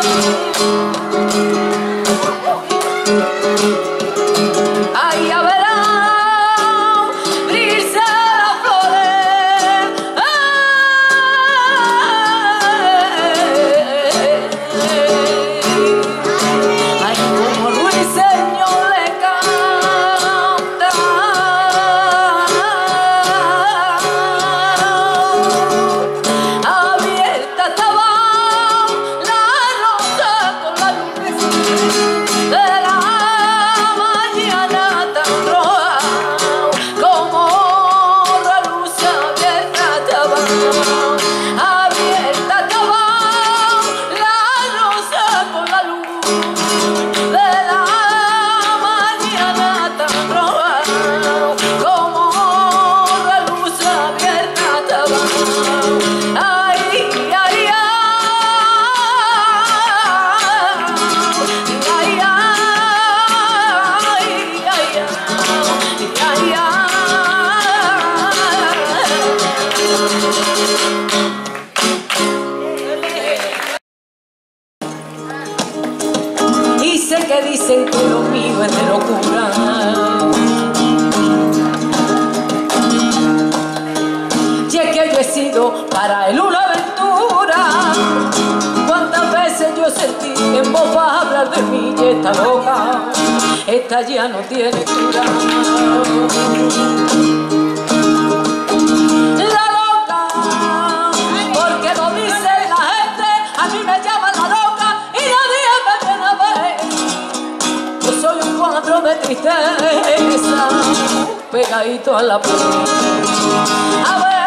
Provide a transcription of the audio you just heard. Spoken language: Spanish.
Thank you. para él una aventura. Cuántas veces yo sentí en vos a hablar de mí y esta loca, esta ya no tiene cura. La loca, porque lo dice la gente, a mí me llaman la loca y nadie me viene a ver. Yo soy un cuadro de tristeza, pegadito a la pared. A ver,